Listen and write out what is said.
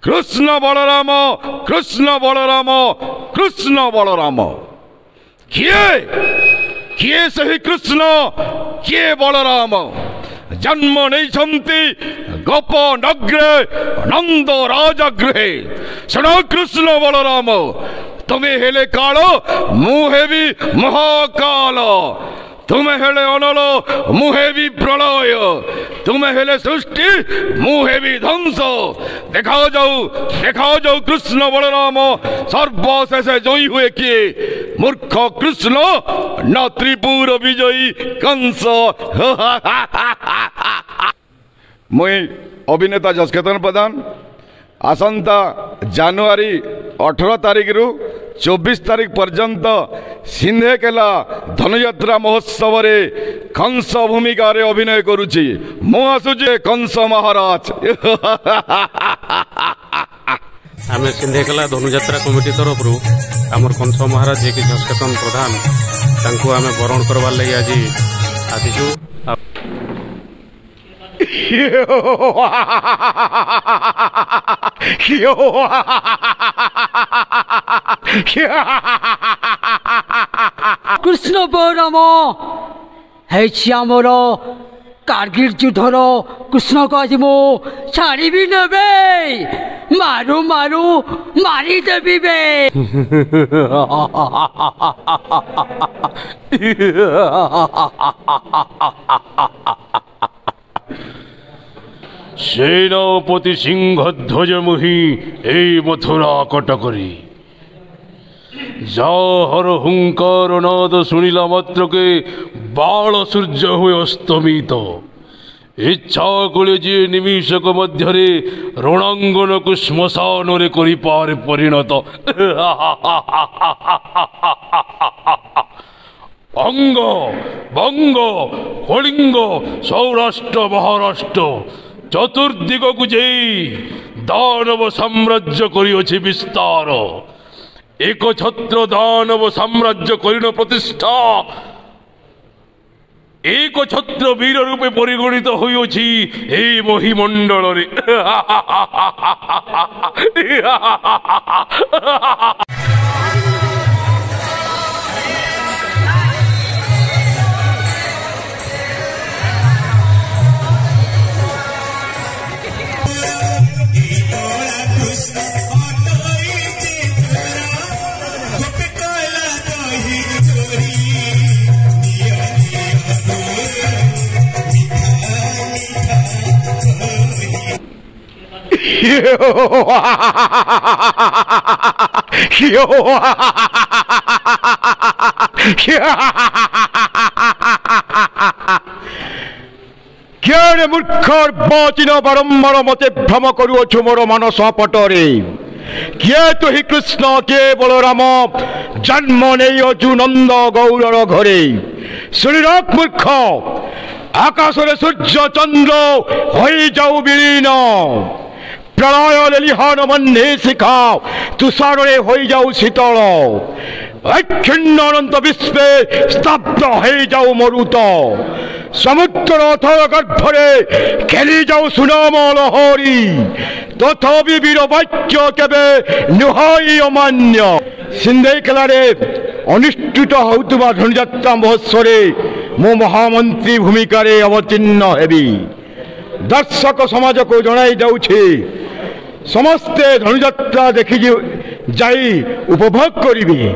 કૃષ્ણ બળરામ કૃષ્ણ બળરામ કૃષ્ણ બળરામ किए किए सही कृष्ण किए बलराम जन्म नहीं गोप नग्रे नंद राजगृहे कृष्ण बलराम तुम्हें हेले काल मुहेवी महाकाल तुम्हें हेले अनल मुहेवी प्रलय तुम्हें हेले सृष्टि मुहेवी ध्वंस देखा जाऊ देखा जाऊ कृष्ण बलराम सर्वशेष जयी हुए किए মূর্খ কৃষ্ণ না ত্রিপুর বিজয়ী কংস ମୁଇଁ ଅଭିନେତା ଯଶକେତନ ପ୍ରଧାନ ଆସନ୍ତା ଜାନୁଆରୀ ଅଠର ତାରିଖରୁ ଚବିଶ ତାରିଖ ପର୍ଯ୍ୟନ୍ତ ସିନ୍ଧେକେଲା ଧନୁଯାତ୍ରା ମହୋତ୍ସବରେ କଂସ ଭୂମିକାରେ ଅଭିନୟ କରୁଛି ମୁଁ ଆସୁଛି କଂସ ମହାରାଜ ଆମେ ସିନ୍ଧେକଲା ଧନୁଯାତ୍ରା କମିଟି ତରଫରୁ ଆମର କଂସ ମହାରାଜ ଯିଏକି ଝସ୍କେତନ ପ୍ରଧାନ ତାଙ୍କୁ ଆମେ ବରଣ କରବାର୍ ଲାଗି ଆଜି ଆସିଛୁ କୃଷ୍ଣ ବୈରାମ ହେଇଛି ଆମର କାର୍ଗିଲ ଯୁଦ୍ଧର କୃଷ୍ଣକୁ ଆଜି ମୁଁ ଛାଡ଼ିବି ନେବେ মারু মারু মারি দেবি বে ধ্বজ মুহি এই মথুরা কটকরি যা হর হুঙ্কার নদ শুনিলা মাত্রকে বাল সূর্য হয়ে অস্তমিত ইচ্ছা করে যে নিমিষক মধ্যে রণাঙ্গন কু শ্মশানরে করি পার পরিণত অঙ্গ বঙ্গ কলিঙ্গ সৌরাষ্ট্র মহারাষ্ট্র চতুর্দিগকু যেই দানব সাম্রাজ্য করিଅছি বিস্তার একছত্র দানব সাম্রাজ্য করিন প্রতিষ্ঠা একছত্র বীর রূপে পরিগণিত হইয়াছি এই মহিমণ্ডলরে କିଏ ମୂର୍ଖ ବଚିନ ବାରମ୍ବାର ମୋତେ ଭ୍ରମ କରୁଅଛୁ ମୋର ମାନସ ପଟରେ କିଏ ତୁ ହି କୃଷ୍ଣ କିଏ ବଳରାମ ଜନ୍ମ ନେଇଅଛୁ ନନ୍ଦ ଗୌରର ଘରେ ଶୁଣିର ମୂର୍ଖ ଆକାଶରେ ସୂର୍ଯ୍ୟ ଚନ୍ଦ୍ର ହୋଇଯାଉ ବିଳୀନ ପ୍ରଳୟ ଲିହନ ବନ୍ଧେ ତୁଷାରରେ ହୋଇଯାଉ ଶୀତଳ ଅକ୍ଷୁଣ୍ଣ ଅନନ୍ତ ବିଶ୍ୱେ ସ୍ତବ୍ଧ ହେଇଯାଉ ମରୁତ সমুদ্র অথর গর্ভরে খেলি যাও সুনাম লহরি তথাপি বীর বাক্য কেবে নুহাই অমান্য সিন্ধেই খেলারে অনুষ্ঠিত হওয়া ধনুযাত্রা মহোৎসরে মো মহামন্ত্রী ভূমিকার অবতীর্ণ হেবি দর্শক সমাজকে জনাই যাচ্ছে ସମସ୍ତେ ଧନୁଯାତ୍ରା ଦେଖି ଯାଇ ଉପଭୋଗ କରିବି